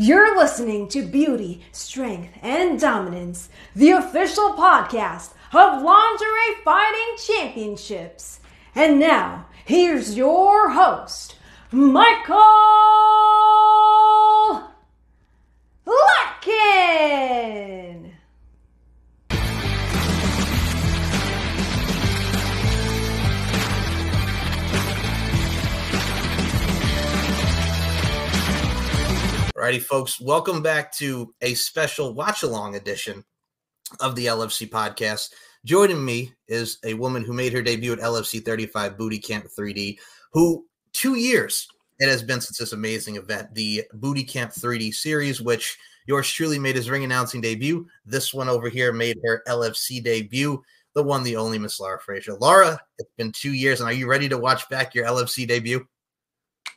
You're listening to Beauty, Strength, and Dominance, the official podcast of Lingerie Fighting Championships. And now, here's your host, Michael Larkin. Alrighty, folks, welcome back to a special watch along edition of the LFC podcast. Joining me is a woman who made her debut at LFC 35 Booty Camp 3D, who two years it has been since this amazing event, the Booty Camp 3D series, which yours truly made his ring announcing debut. This one over here made her LFC debut. The one, the only Miss Lara Frazier. Laura, it's been two years, and are you ready to watch back your LFC debut?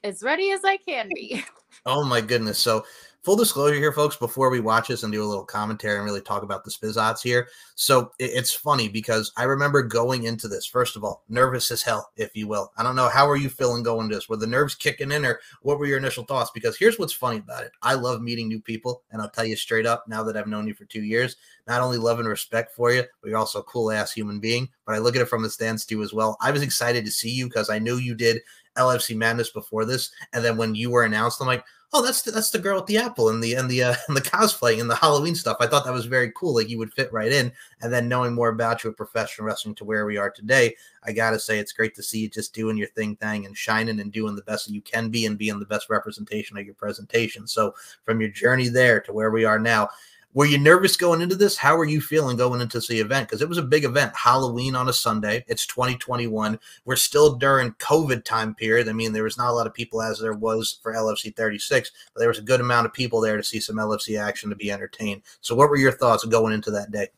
As ready as I can be. Oh my goodness. So full disclosure here, folks, before we watch this and do a little commentary and really talk about the Spizots here. So it, it's funny because I remember going into this, first of all, nervous as hell, if you will. I don't know. How are you feeling going to this? Were the nerves kicking in or what were your initial thoughts? Because here's what's funny about it. I love meeting new people. And I'll tell you straight up, now that I've known you for two years, not only love and respect for you, but you're also a cool ass human being. But I look at it from the stance too as well. I was excited to see you because I knew you did LFC Madness before this, and then when you were announced, I'm like, oh, that's the, that's the girl with the apple and the and the uh, and the cosplay and the Halloween stuff. I thought that was very cool. Like you would fit right in. And then knowing more about you professional wrestling to where we are today, I gotta say it's great to see you just doing your thing, thing, and shining and doing the best that you can be and being the best representation of your presentation. So from your journey there to where we are now, were you nervous going into this? How are you feeling going into the event? Because it was a big event, Halloween on a Sunday. It's 2021. We're still during COVID time period. I mean, there was not a lot of people as there was for LFC 36, but there was a good amount of people there to see some LFC action to be entertained. So, what were your thoughts going into that day?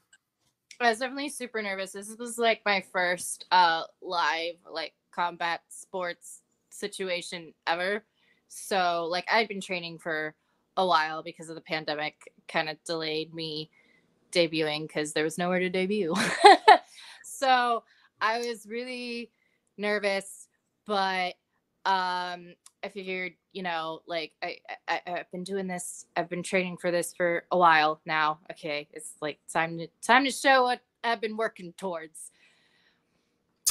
I was definitely super nervous. This was like my first uh live like combat sports situation ever. So, like I'd been training for a while because of the pandemic kind of delayed me debuting because there was nowhere to debut. so I was really nervous, but um I figured, you know, like I, I I've been doing this, I've been training for this for a while now. Okay, it's like time to time to show what I've been working towards.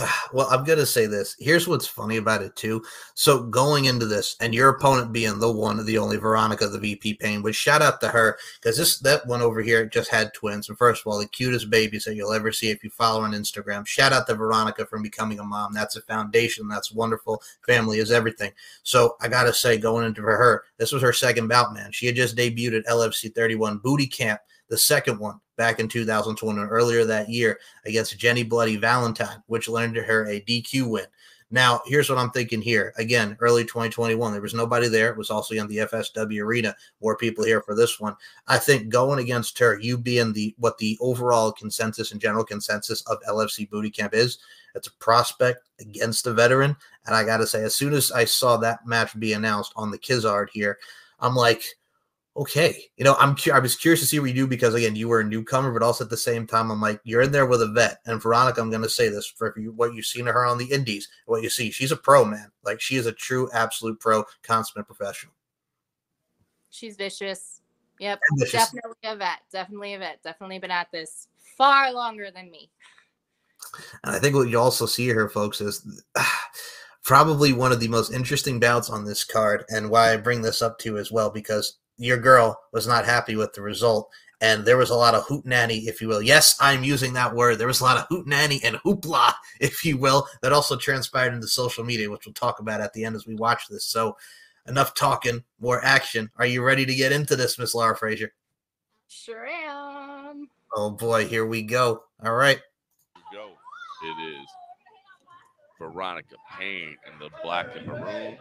Well, I'm going to say this. Here's what's funny about it, too. So, going into this, and your opponent being the one, the only Veronica, the VP Pain, which shout out to her because this that one over here just had twins. And first of all, the cutest babies that you'll ever see if you follow on Instagram. Shout out to Veronica from becoming a mom. That's a foundation. That's wonderful. Family is everything. So, I got to say, going into her, this was her second bout, man. She had just debuted at LFC 31 Booty Camp the second one back in 2020 earlier that year against Jenny Bloody Valentine, which landed her a DQ win. Now, here's what I'm thinking here. Again, early 2021, there was nobody there. It was also on the FSW arena. More people here for this one. I think going against her, you being the what the overall consensus and general consensus of LFC Booty Camp is, it's a prospect against a veteran. And I got to say, as soon as I saw that match be announced on the Kizard here, I'm like, okay, you know, I'm I was curious to see what you do because again, you were a newcomer, but also at the same time, I'm like, you're in there with a vet. And Veronica, I'm going to say this for you, what you've seen of her on the Indies, what you see, she's a pro, man. Like she is a true, absolute pro, consummate professional. She's vicious. Yep, vicious. definitely a vet. Definitely a vet. Definitely been at this far longer than me. And I think what you also see here, folks, is. probably one of the most interesting bouts on this card and why I bring this up to as well because your girl was not happy with the result. And there was a lot of hoot nanny, if you will. Yes, I'm using that word. There was a lot of hoot nanny and hoopla, if you will, that also transpired into social media, which we'll talk about at the end as we watch this. So, enough talking, more action. Are you ready to get into this, Miss Lara Frazier? Sure am. Oh boy, here we go. All right. Here we go. It is Veronica Payne in the black and maroon.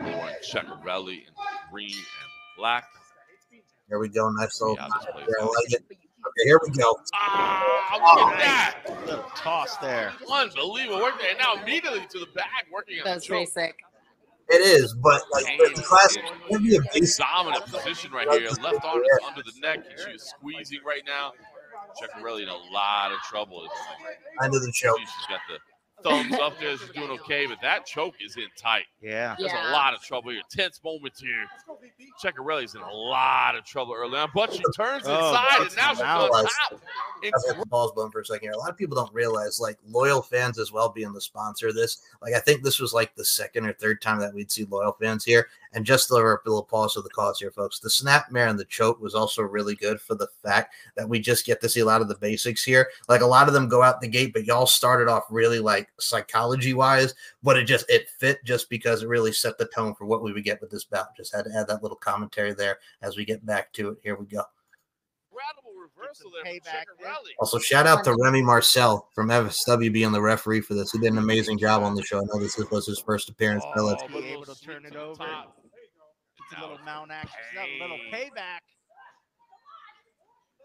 Lauren Ceccarelli in green and black. There we go. Nice little. Yeah, I like it. Okay, here we go. Ah, look at that. Little toss there. Unbelievable work there. And now immediately to the back, working on That's the choke. basic. It is, but like the, the class would be a basic dominant position right here. Left arm is under the neck, and she's squeezing right now. Ceccarelli in a lot of trouble. Under the choke. She's got the thumbs up there. She's doing okay, but that choke is in tight. Yeah. There's Yeah. a lot of trouble here. Tense moments here. Ceccarelli's in a lot of trouble early on, but she turns Oh, inside and now she's now- on top. I've hit the balls bone for a second here. A lot of people don't realize, like loyal fans as well being the sponsor of this. Like I think this was like the second or third time that we'd see loyal fans here. And just to a little pause of the cause here, folks. The snapmare and the choke was also really good for the fact that we just get to see a lot of the basics here. Like a lot of them go out the gate, but y'all started off really like psychology wise, but it just it fit just because it really set the tone for what we would get with this bout. Just had to add that little commentary there as we get back to it. Here we go. Incredible reversal there from Payback Also, shout out to Remy Marcel from FSW being the referee for this. He did an amazing job on the show. I know this was his first appearance. Oh, for Let's- be able to turn it over. It's a little mount action. It's a little payback.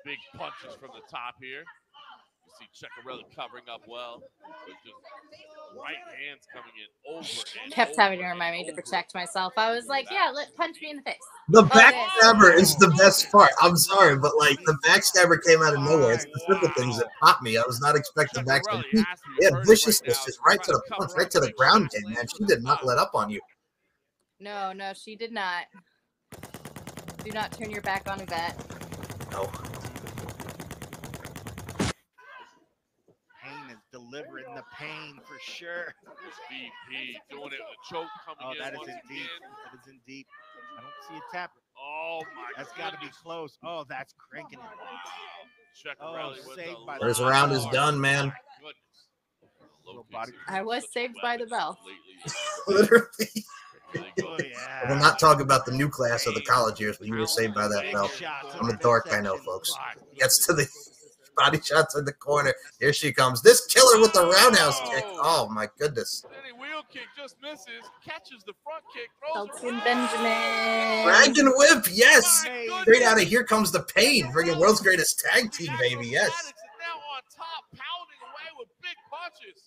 Big punches from the top here. You see Ceccarelli covering up well, but just right hands coming in over. And Kept over having to remind me to protect myself. I was like, yeah, let punch me in the face. The oh, Okay. backstabber is the best part. I'm sorry, but like the backstabber came out of nowhere. It's the simple things that popped me. I was not expecting backstabber. Ceccarelli has to be Yeah, viciousness now. just right to the punch, right to the ground game, man. She did not uh, let up on you. No, no, she did not. Do not turn your back on Yvette. No. Payne is delivering the pain for sure. VP doing it with a choke coming Oh, in that is once in deep. again. That is in deep. I don't see a tap. Oh my That's got to be close. Oh, that's cranking it. Ceccarelli Oh, saved a by the First round is done, man. Goodness. Body- I was saved by the bell. Literally. Really Oh, yeah. We'll not talk about the new class of the college years, but you were saved by that belt. I'm a dork, I know, folks. Gets to the body shots in the corner. Here she comes. This killer with the roundhouse kick. Oh, oh my goodness. Then kick just misses, catches the front kick, throws Elton. Benjamin. Dragon whip, yes. Straight out of here comes the pain. Friggin' world's greatest tag team, baby. Yes. Now on top, pounding away with big punches.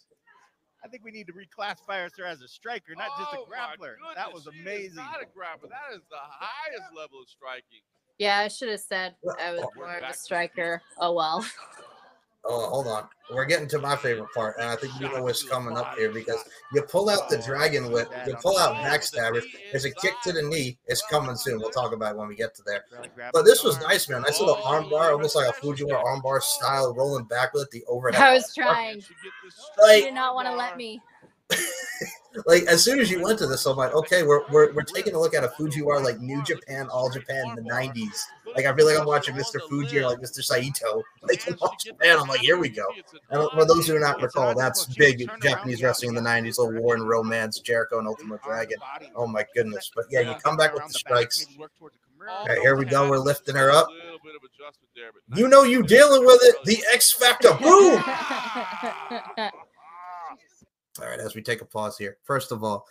I think we need to reclassify her as a striker, not just a Oh, my grappler. That was goodness, she is amazing. Not a grappler. That is the highest level of striking. Yeah, I should have said I was more of a striker. Oh well. Oh, hold on. We're getting to my favorite part, and I think you know what's coming up here because you pull out the dragon whip, you pull out backstabbers. There's a kick to the knee. It's coming soon. We'll talk about it when we get to there. But this was nice, man. I saw the armbar, almost like a Fujiwara armbar style, rolling back with the overhead. I was trying. Like- She did not want to let me. Like as soon as you went to this, I'm like, okay, we're, we're we're taking a look at a Fujiwara like New Japan, All Japan in the '90s. Like I feel like I'm watching Mr. Fuji or like Mr. Saito, like in All Japan. I'm like, here we go. And for those who do not recall, that's big Japanese wrestling in the '90s, little war and romance, Jericho and Ultimo Dragon. Oh my goodness! But yeah, you come back with the strikes. All Okay, here we go. We're lifting her up. You know you dealing with it. The X Factor. Boom. All right, as we take a pause here, first of all,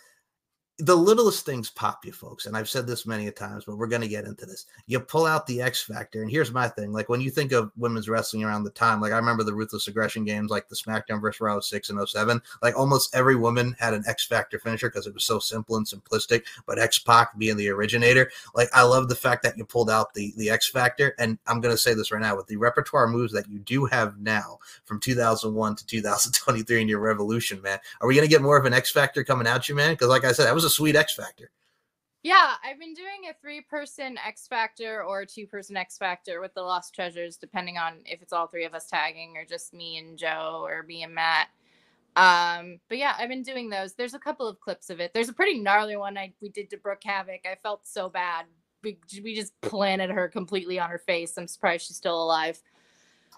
the littlest things pop you, folks. And I've said this many a times, but we're going to get into this. You pull out the X factor. And here's my thing like when you think of women's wrestling around the time, like I remember the Ruthless Aggression games, like the SmackDown versus Raw 06 and 07, like almost every woman had an X factor finisher because it was so simple and simplistic. But X Pac being the originator, like I love the fact that you pulled out the, the X factor. And I'm going to say this right now with the repertoire moves that you do have now from 2001 to 2023 in your revolution, man. Are we going to get more of an X factor coming at you, man? Because like I said, that was a sweet X factor. Yeah, I've been doing a three person X Factor or a two person X Factor with the Lost Treasures, depending on if it's all three of us tagging or just me and Joe or me and Matt. Um, but yeah, I've been doing those. There's a couple of clips of it. There's a pretty gnarly one I we did to Brooke Havoc. I felt so bad. We, we just planted her completely on her face. I'm surprised she's still alive.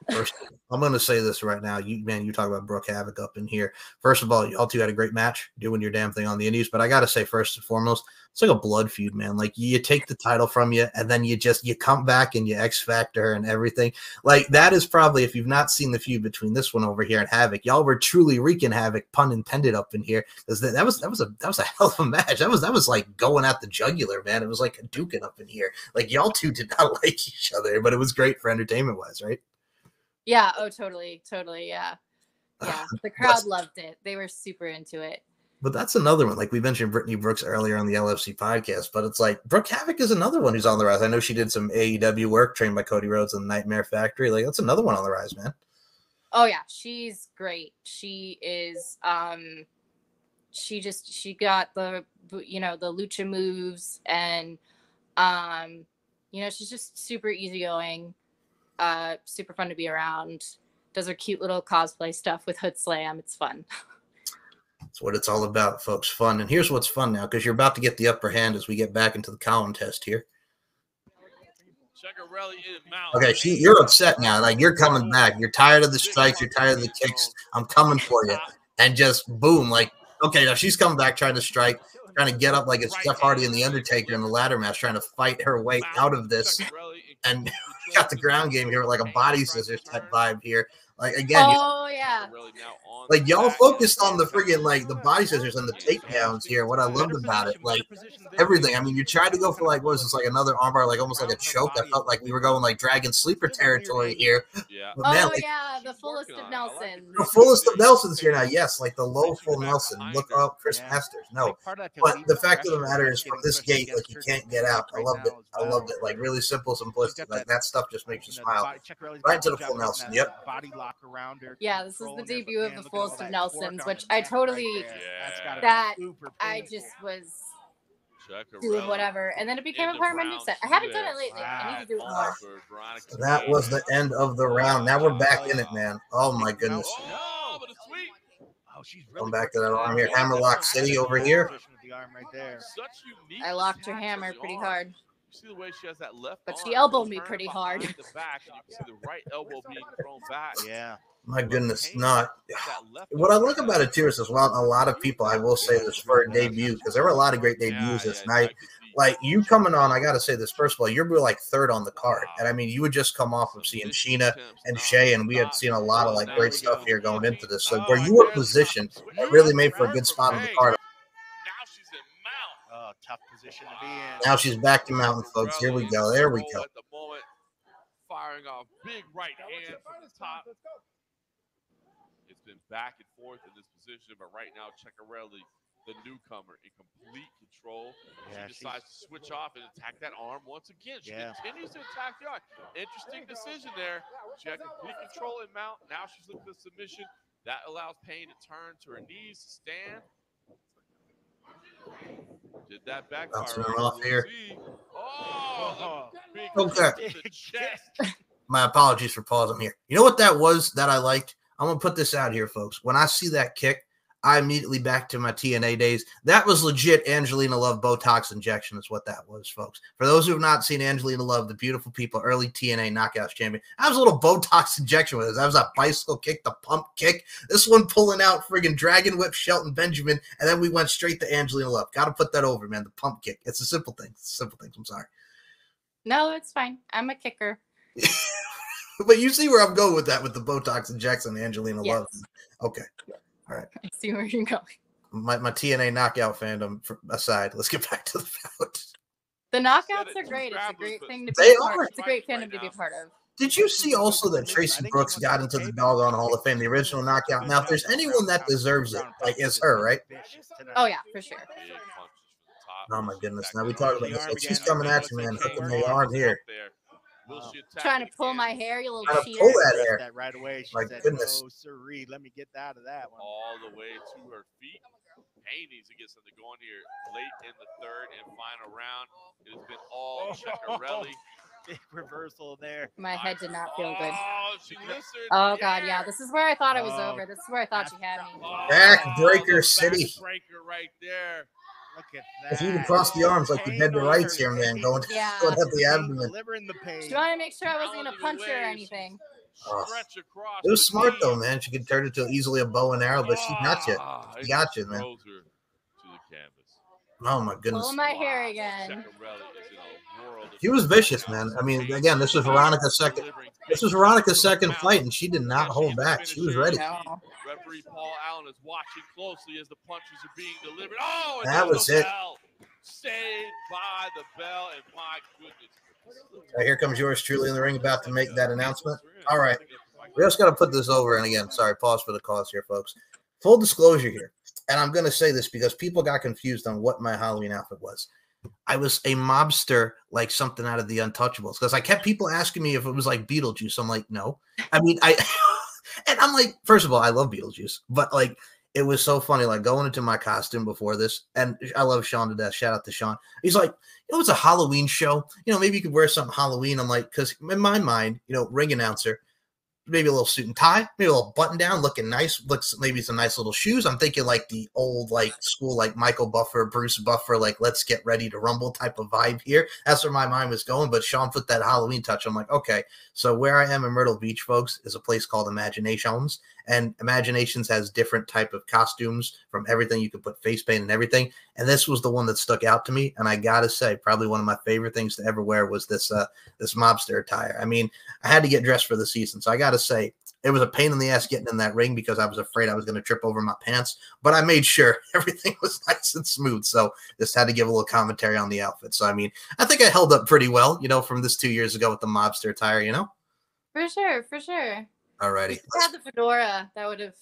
First, I'm going to say this right now. You man, you talk about Brooke Havoc up in here. First of all, y'all two had a great match, doing your damn thing on the Indies. But I got to say, first and foremost, it's like a blood feud, man. Like you take the title from you, and then you just you come back and you X Factor and everything. Like that is probably if you've not seen the feud between this one over here and Havoc, y'all were truly wreaking havoc, pun intended, up in here because that, that was that was a that was a hell of a match. That was that was like going at the jugular, man. It was like a duking up in here. Like y'all two did not like each other, but it was great for entertainment wise, right? Yeah. Oh, totally. Totally. Yeah. Yeah. The crowd loved it. They were super into it. But that's another one. Like we mentioned Brittany Brooks earlier on the LFC podcast, but it's like Brooke Havoc is another one who's on the rise. I know she did some AEW work trained by Cody Rhodes and the Nightmare Factory. Like that's another one on the rise, man. Oh yeah, she's great. She is um she just she got the you know the lucha moves and um you know she's just super easygoing, uh super fun to be around. Does her cute little cosplay stuff with Hoodslam. It's fun. That's what it's all about, folks. Fun. And here's what's fun now, because you're about to get the upper hand as we get back into the Colin test here. Ceccarelli in mount. Okay, she, you're upset now. Like you're coming back. You're tired of the strikes. You're tired of the kicks. I'm coming for you. And just boom, like okay, now she's coming back trying to strike, trying to get up like it's Jeff Hardy and the Undertaker in the ladder match, trying to fight her way out of this. And got the ground game here, like a body scissors type vibe here. Like again, you- oh yeah. like y'all focused on the friggin' like the body scissors and the takedowns here. What I loved about it, like everything. I mean, you tried to go for like what was this like another armbar, like almost like a choke. I felt like we were going like dragon sleeper territory here. Yeah. But man, Oh like, yeah, the fullest of Nelson. the fullest of Nelsons here now. Yes, like the low full Nelson. Look up Chris Yeah. Masters. No, but the fact of the matter is, from this gate, like you can't get out. I loved it. I loved it. Like really simple, simplistic. Like that stuff just makes you smile. Right to the full Nelson, yep. Body lock around her. Yeah, this is the debut of the look fullest of Nelsons, which I totally- right there. That's gotta be that super I just was Ceccarelli doing whatever, and then it became a part of my new set. I haven't done it lately. I need to do it more. for Veronica That was the end of the round. Now we're back in it, man. Oh my goodness. Oh, but it's sweet. Oh, she's Going really back to that working arm here. Hammerlock City over here. The arm right there. I locked her hammer pretty arm. hard. You see the way she has that left But arm she elbowed me pretty hard. The back, and you can see the right elbow being thrown back. Yeah. My goodness, not. What I like about it too is as well, a lot of people, I will say this for a debut, because there were a lot of great debuts this Yeah, yeah, night. I could see- Like you coming on, I got to say this first of all, you're like third on the card, and I mean you would just come off of seeing Sheena and Shay, and we had seen a lot of like great stuff here going into this. So where you were positioned, it really made for a good spot on the card. Now she's in mount. Oh, tough position to be in. Now she's back to mountain, folks. Here we go. There we go. At the moment, firing off big right hand from the top. It's been back and forth in this position, but right now Ceccarelli, the newcomer, in complete control. Yeah, she she's- decides to switch off and attack that arm once again. She Yeah. continues to attack the arm. Interesting decision there. She had complete control in mount. Now she's looking for submission. That allows Payne to turn to her knees, to stand. Did that backfire? Bouncing her off here. see. Oh, oh. Okay. kick to the chest. My apologies for pausing here. You know what that was that I liked? I'm gonna put this out here, folks. When I see that kick, I immediately back to my TNA days. That was legit Angelina Love Botox injection, is what that was, folks. For those who have not seen Angelina Love, the beautiful people, early TNA knockouts champion, that was a little Botox injection with us. That was a bicycle kick, the pump kick. This one pulling out friggin' Dragon Whip Shelton Benjamin, and then we went straight to Angelina Love. Got to put that over, man. The pump kick. It's a simple thing. It's simple things. I'm sorry. No, it's fine. I'm a kicker. But you see where I'm going with that with the Botox injection, Angelina Yes. Love. Okay. I see where you're going. My, my TNA knockout fandom aside, let's get back to the bout. The knockouts are great. It's a great thing to be a part. are. It's a great Right fandom to be part of. Did you see also that Traci Brooks got into the doggone Hall of Fame, the original knockout? Now, if there's anyone that deserves it, like it's her, right? Oh yeah, for sure. Big punches from the top. Oh my goodness! Now we talk about this. She's coming at you, man. like Hooking Payne the arm here. Up there. Will she attack Trying to pull my hair, you little Trying to cheater. pull that hair. That right away. She My said, goodness. "Oh, siree, let me get out of that one." all the way to her feet. Payne needs to get something going here late in the third and final round. It has been all oh. Ceccarelli. Big reversal there. My head did not feel good. Oh, she lifted. Oh god, yeah. This is where I thought it was Oh. over. This is where I thought she had me. Oh, Backbreaker the City. Backbreaker right there. Look at that. If you can cross the arms like the Pain dead to on rights here, man, face. going, Yeah. going up the Pain abdomen. Delivering the pain. She wanted to make sure I wasn't gonna punch her or anything. Oh. Stretch It was smart though, man. She could turn it to easily a bow and arrow, but she got you. Ah, She got you, man. Oh my goodness. Pull my hair again. Ceccarelli is in a world of She was vicious, man. I mean, again, this was Veronica's second. This was Veronica's second fight, and she did not hold back. She was ready. Referee Paul Allen is watching closely as the punches are being delivered. Oh, That was it. Bell. Saved by the bell, and my goodness. All right, here comes yours truly in the ring, about to make that announcement. All right. We just got to put this over. And again, sorry, pause for the cause here, folks. Full disclosure here. And I'm going to say this because people got confused on what my Halloween outfit was. I was a mobster, like something out of the Untouchables, because I kept people asking me if it was like Beetlejuice. I'm like, no. I mean, I. And I'm like, first of all, I love Beetlejuice, but like it was so funny, like going into my costume before this, and I love Sean to death. Shout out to Sean. He's like, it was a Halloween show. You know, maybe you could wear something Halloween. I'm like, because in my mind, you know, ring announcer, maybe a little suit and tie, maybe a little button down, looking nice. Looks maybe some nice little shoes. I'm thinking like the old like school, like Michael Buffer, Bruce Buffer, like let's get ready to rumble type of vibe here. That's where my mind was going. But Sean put that Halloween touch. I'm like, okay. So where I am in Myrtle Beach, folks, is a place called Imaginations, and Imaginations has different type of costumes from everything. You can put face paint and everything. And this was the one that stuck out to me. And I gotta say, probably one of my favorite things to ever wear was this uh this mobster attire. I mean, I had to get dressed for the season, so I gotta say it was a pain in the ass getting in that ring because I was afraid I was going to trip over my pants, but I made sure everything was nice and smooth. So just had to give a little commentary on the outfit. So I mean, I think I held up pretty well, you know, from this two years ago with the mobster attire, you know. For sure, for sure. Alrighty. Had the fedora, that would have.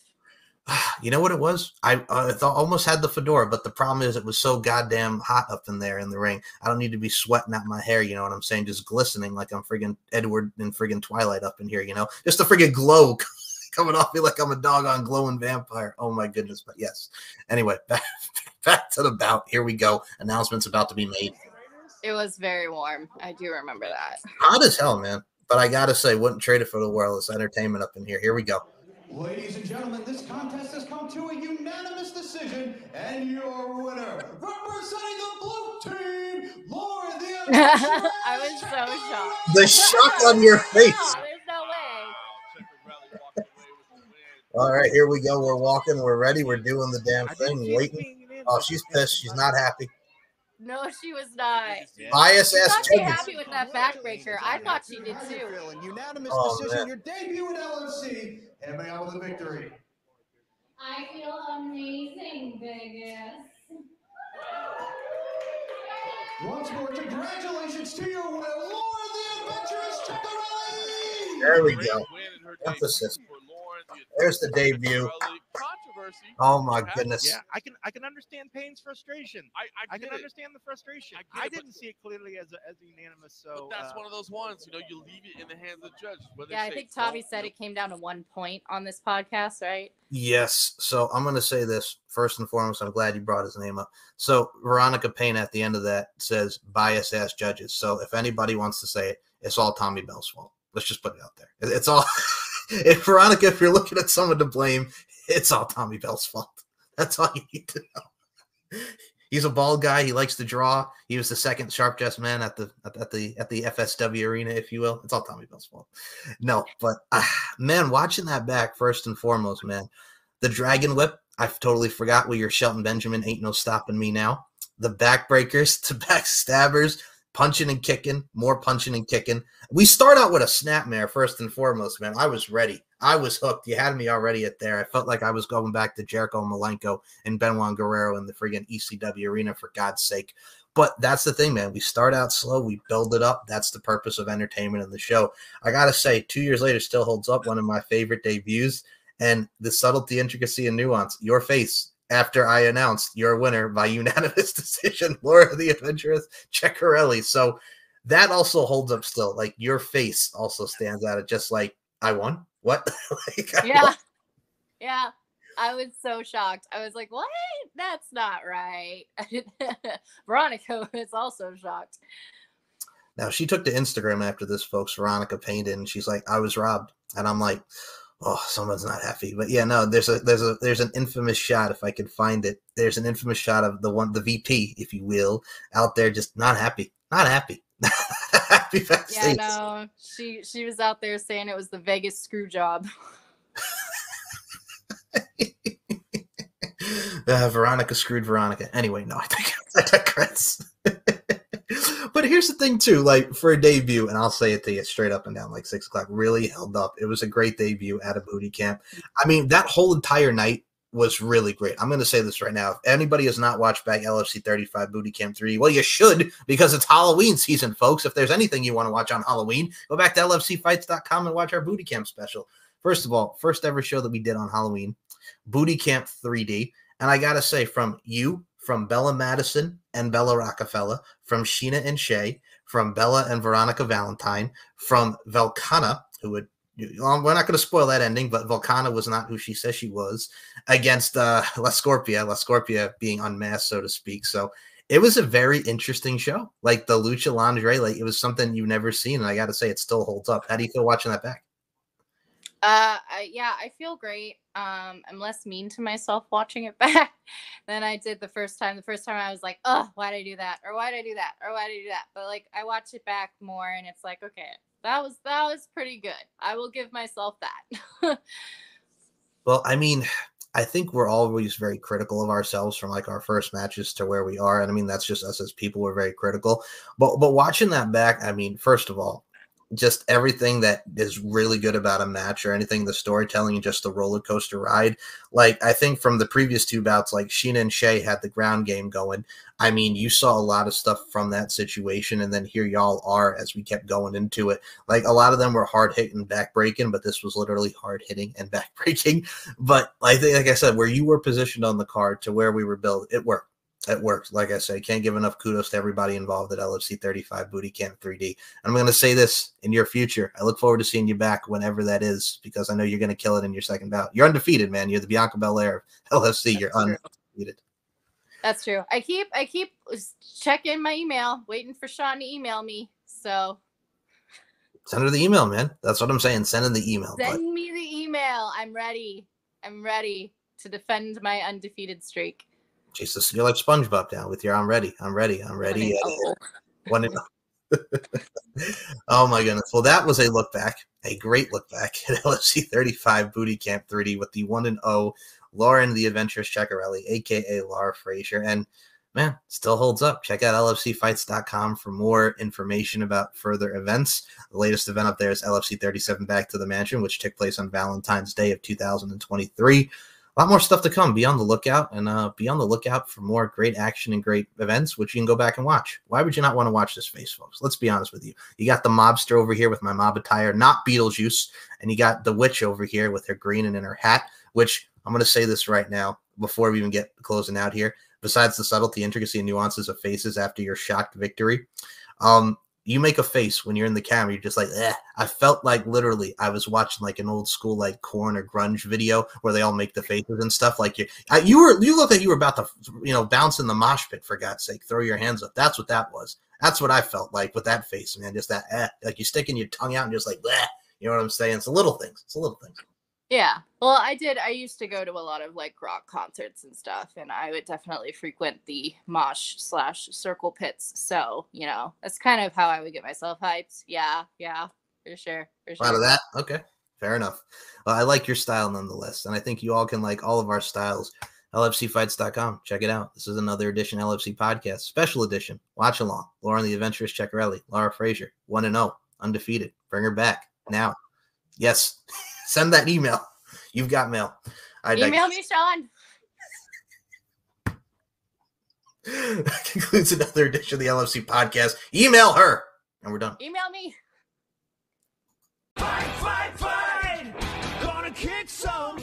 You know what it was? I, uh, th- almost had the fedora, but the problem is it was so goddamn hot up in there in the ring. I don't need to be sweating out my hair. You know what I'm saying? Just glistening like I'm friggin' Edward and friggin' Twilight up in here. You know, just a friggin' glow coming off me like I'm a doggone glowing vampire. Oh my goodness! But yes. Anyway, back, back to the bout. Here we go. Announcements about to be made. It was very warm. I do remember that. Hot as hell, man. But I gotta say, wouldn't trade it for the world. It's entertainment up in here. Here we go. Ladies and gentlemen, this contest has come to a unanimous decision, and your winner, representing the blue team, Laura the I was so shocked. The shock on your face. There's no way. Ceccarelli walking away with the win. All right, here we go. We're walking. We're ready. We're doing the damn thing. Waiting. Oh, she's pissed. She's not happy. No, she was not. Bias She's ass not too judges. happy with that backbreaker. I thought she did too. And unanimous Oh, decision, man. your debut in LFC, coming out with a victory. I feel amazing, Vegas. Once more, congratulations to your winner, Laura the Adventurous Ceccarelli! There we go. win in her Emphasis. debut for Lauren, the There's the debut. Ceccarelli. Controversy. Oh my perhaps. goodness. Yeah, I can I can understand Payne's frustration. I, I, I can it. understand the frustration. I I, it, didn't see it clearly as a, as a unanimous. So But that's uh, one of those ones, you know, you leave it in the hands of the judge. Whether Yeah, I think Tommy said it came down to one point on this podcast, right? Yes. So I'm going to say this first and foremost. I'm glad you brought his name up. So Veronica Payne at the end of that says bias ass judges. So if anybody wants to say it, it's all Tommy Bell's fault. Let's just put it out there. It's all. if Veronica, if you're looking at someone to blame, it's all Tommy Bell's fault. That's all you need to know. He's a bald guy. He likes to draw. He was the second sharp dressed man at the at, the at the FSW arena, if you will. It's all Tommy Bell's fault. No, but ah, man, watching that back first and foremost, man, the Dragon Whip. I've totally forgot where your Shelton Benjamin ain't no stopping me now. The backbreakers to backstabbers, punching and kicking, more punching and kicking. We start out with a snapmare first and foremost, man. I was ready. I was hooked. You had me already at there. I felt like I was going back to Jericho Malenko and Benoit Guerrero in the friggin' ECW arena for God's sake. But that's the thing, man. We start out slow, we build it up. That's the purpose of entertainment in the show. I gotta say, two years later, still holds up. One of my favorite debuts, and the subtlety, intricacy, and nuance. Your face after I announced your winner by unanimous decision, Laura the Adventurous Ceccarelli. So that also holds up still. Like your face also stands out. It just like I won. What? like, Yeah. won. Yeah. I was so shocked. I was like, what? That's not right. Veronica was also shocked. Now she took to Instagram after this, folks. Veronica Payne did, and she's like, "I was robbed," and I'm like, "Oh, someone's not happy." But yeah, no, there's a there's a there's an infamous shot if I could find it. There's an infamous shot of the one the VP, if you will, out there just not happy, not happy, happy Yeah, backstage. no. She she was out there saying it was the Vegas screw job. uh, Veronica screwed Veronica. Anyway, no, I think I digress. but here's the thing, too. Like for a debut, and I'll say it to you straight up and down, like six o'clock, really held up. It was a great debut at a booty camp. I mean, that whole entire night was really great. I'm going to say this right now. If anybody has not watched back LFC 35 Booty Camp 3, well, you should because it's Halloween season, folks. If there's anything you want to watch on Halloween, go back to lfcfights.com and watch our Booty Camp special. First of all, first ever show that we did on Halloween, Booty Camp 3D. And I got to say, from you, from Bella Madison and Bella Rockefeller, from Sheena and Shay, from Bella and Veronica Valentine, from Volcana, who would we're not going to spoil that ending, but Volcana was not who she says she was against uh, La Scorpia, La Scorpia being unmasked, so to speak. So it was a very interesting show. Like the Lucha Lingerie, like it was something you've never seen. And I got to say, it still holds up. How do you feel watching that back? Uh, I, yeah, I feel great. Um, I'm less mean to myself watching it back than I did the first time. The first time I was like, oh, why did I do that? Or why did I do that? Or why did I do that? But like, I watch it back more and it's like, okay, that was, that was pretty good. I will give myself that. well, I mean, I think we're always very critical of ourselves from like our first matches to where we are. And I mean, that's just us as people, we're very critical. But but watching that back, I mean, first of all, just everything that is really good about a match or anything the storytelling just the roller coaster ride. Like i think from the previous two bouts like sheena and shay had the ground game going. I mean you saw a lot of stuff from that situation and then here y'all are as we kept going into it. Like a lot of them were hard hitting back breaking but this was literally hard hitting and back breaking but i think like i said where you were positioned on the card to where we were built it worked it worked. Like I said, can't give enough kudos to everybody involved at LFC 35 Booty Camp 3D. I'm going to say this in your future. I look forward to seeing you back whenever that is because I know you're going to kill it in your second bout. You're undefeated, man. You're the Bianca Belair of LFC. You're undefeated. That's true. I keep I keep checking my email, waiting for Sean to email me. So send her the email, man. That's what I'm saying. Send in the email. Send but. me the email. I'm ready. I'm ready to defend my undefeated streak. Jesus, you're like SpongeBob now with your "I'm ready, I'm ready, I'm ready." Uh, uh-huh. One and oh my goodness! Well, that was a look back, a great look back at LFC 35 Booty Camp 3D with the one and O Lauren the Adventurous Ceccarelli, aka Lara Frazier, and man, still holds up. Check out LFCfights.com for more information about further events. The latest event up there is LFC 37 Back to the Mansion, which took place on Valentine's Day of 2023 lot more stuff to come. Be on the lookout and uh, be on the lookout for more great action and great events, which you can go back and watch. Why would you not want to watch this face, folks? Let's be honest with you. You got the mobster over here with my mob attire, not Beetlejuice, and you got the witch over here with her green and in her hat, which I'm going to say this right now before we even get closing out here. Besides the subtlety, intricacy, and nuances of faces after your shocked victory, um, you make a face when you're in the camera. You're just like, eh. I felt like literally I was watching like an old school like Korn or grunge video where they all make the faces and stuff. Like you, I, you were, you look like you were about to, you know, bounce in the mosh pit for God's sake. Throw your hands up. That's what that was. That's what I felt like with that face, man. Just that, eh. like you sticking your tongue out and just like, bleh. You know what I'm saying? It's a little things. It's a little things. Yeah. Well, I did. I used to go to a lot of like rock concerts and stuff, and I would definitely frequent the mosh slash circle pits. So, you know, that's kind of how I would get myself hyped. Yeah. Yeah. For sure. For sure. Out of that. Okay. Fair enough. Well, I like your style nonetheless. And I think you all can like all of our styles. LFCfights.com. Check it out. This is another edition LFC podcast, special edition. Watch along. Lauren the Adventurous Ceccarelli, Lara Frazier, 1 and 0, undefeated. Bring her back now. Yes. Send that email. You've got mail. I email me, Sean. that concludes another edition of the LFC podcast. Email her, and we're done. Email me. Fight, fight, fight! Gonna kick some.